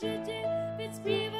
życie, więc śpiewa.